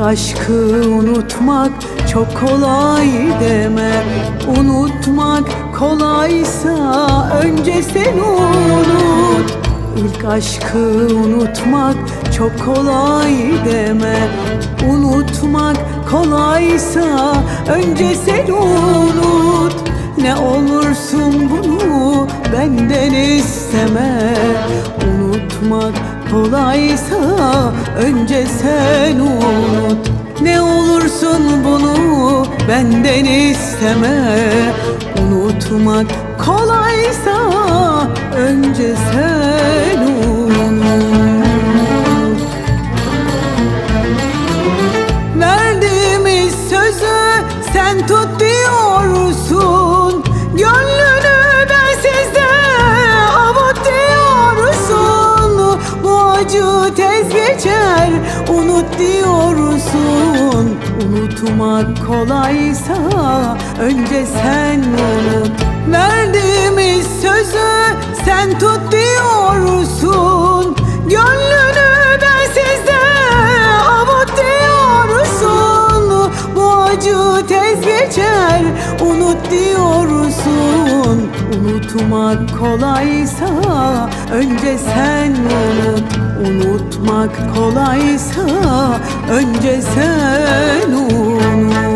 aşkı unutmak çok kolay deme Unutmak kolaysa önce sen unut. İlk aşkı unutmak çok kolay deme Unutmak kolaysa önce sen unut. Ne olursun bunu benden isteme. Unutmak kolaysa önce sen unut benden isteme. Unutmak kolaysa önce sen unut Verdiğimiz sözü sen tut diyorsun. Gönlünü bensizde avut diyorsun. Bu acı tez geçer unut diyorsun Unutmak kolaysa önce sen unut Verdiğimiz sözü. Sen tut diyorsun Gönlünü bensizde avut diyorsun. Bu acı tez geçer unut diyorsun Unutmak kolaysa önce sen unut Unutmak kolaysa önce sen unut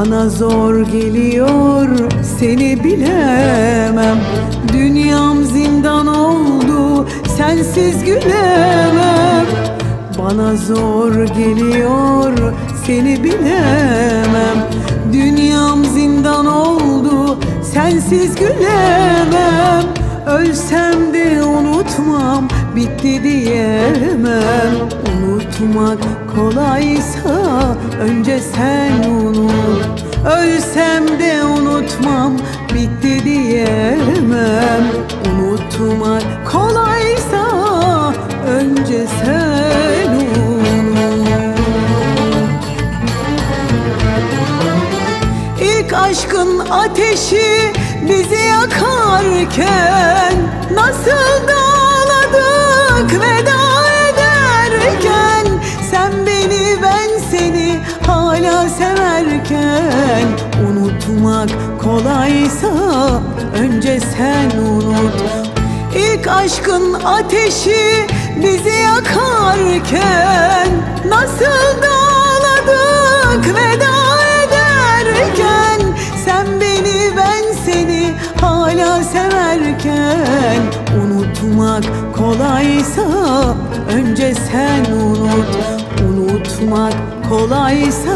Bana zor geliyor seni bilemem. Dünyam zindan oldu sensiz gülemem. Bana zor geliyor seni bilemem. Dünyam zindan oldu sensiz gülemem. Ölsem de unutmam bitti diyemem Unutmak kolaysa önce sen unut. Ölsem de unutmam bitti diyemem. Unutmak kolaysa önce sen unut. İlk aşkın ateşi bizi yakarken Nasıl dağladık veda kolaysa önce sen unut. İlk aşkın ateşi bizi yakarken Nasıl dağladık veda ederken? Sen beni ben seni hala severken Unutmak kolaysa önce sen unut Unutmak kolaysa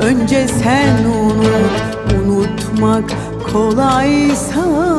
önce sen unut. Unutmak kolaysa